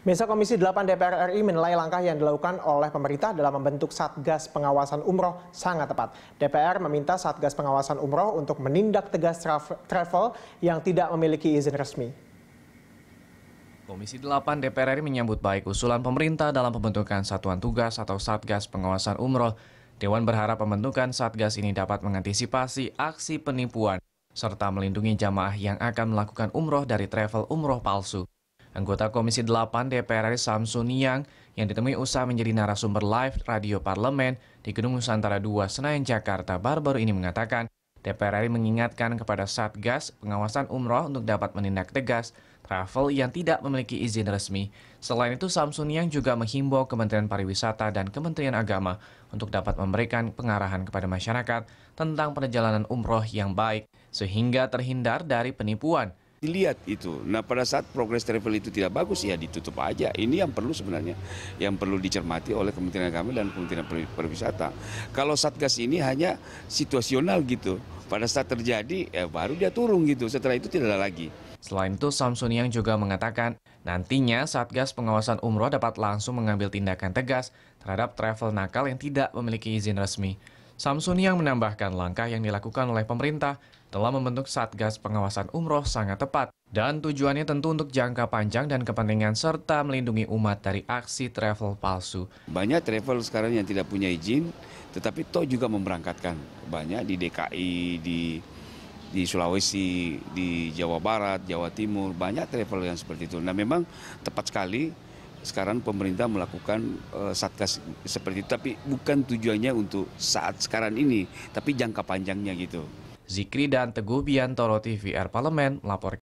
Mesa Komisi 8 DPR RI menilai langkah yang dilakukan oleh pemerintah dalam membentuk Satgas Pengawasan Umroh sangat tepat. DPR meminta Satgas Pengawasan Umroh untuk menindak tegas travel yang tidak memiliki izin resmi. Komisi 8 DPR RI menyambut baik usulan pemerintah dalam pembentukan Satuan Tugas atau Satgas Pengawasan Umroh. Dewan berharap pembentukan Satgas ini dapat mengantisipasi aksi penipuan serta melindungi jamaah yang akan melakukan umroh dari travel umroh palsu. Anggota Komisi 8 DPR RI Samsun Yang yang ditemui usah menjadi narasumber live radio parlemen di Gedung Nusantara 2 Senayan Jakarta baru-baru ini mengatakan DPR RI mengingatkan kepada Satgas pengawasan umroh untuk dapat menindak tegas travel yang tidak memiliki izin resmi. Selain itu, Samsun Yang juga menghimbau Kementerian Pariwisata dan Kementerian Agama untuk dapat memberikan pengarahan kepada masyarakat tentang perjalanan umroh yang baik, sehingga terhindar dari penipuan dilihat itu. Nah pada saat progres travel itu tidak bagus ya ditutup aja. Ini yang perlu sebenarnya, yang perlu dicermati oleh Kementerian Agama dan Kementerian Pariwisata. Kalau satgas ini hanya situasional gitu. Pada saat terjadi ya baru dia turun gitu. Setelah itu tidak ada lagi. Selain itu, Samsun yang juga mengatakan nantinya Satgas Pengawasan Umroh dapat langsung mengambil tindakan tegas terhadap travel nakal yang tidak memiliki izin resmi. Samsun yang menambahkan langkah yang dilakukan oleh pemerintah telah membentuk Satgas Pengawasan Umroh sangat tepat dan tujuannya tentu untuk jangka panjang dan kepentingan serta melindungi umat dari aksi travel palsu. Banyak travel sekarang yang tidak punya izin, tetapi toh juga memberangkatkan. Banyak di DKI, di di Sulawesi, di Jawa Barat, Jawa Timur, banyak travel yang seperti itu. Nah memang tepat sekali sekarang pemerintah melakukan uh, satgas seperti itu tapi bukan tujuannya untuk saat sekarang ini tapi jangka panjangnya gitu. Zikri dan Teguh Biantoro TVR Parlemen melaporkan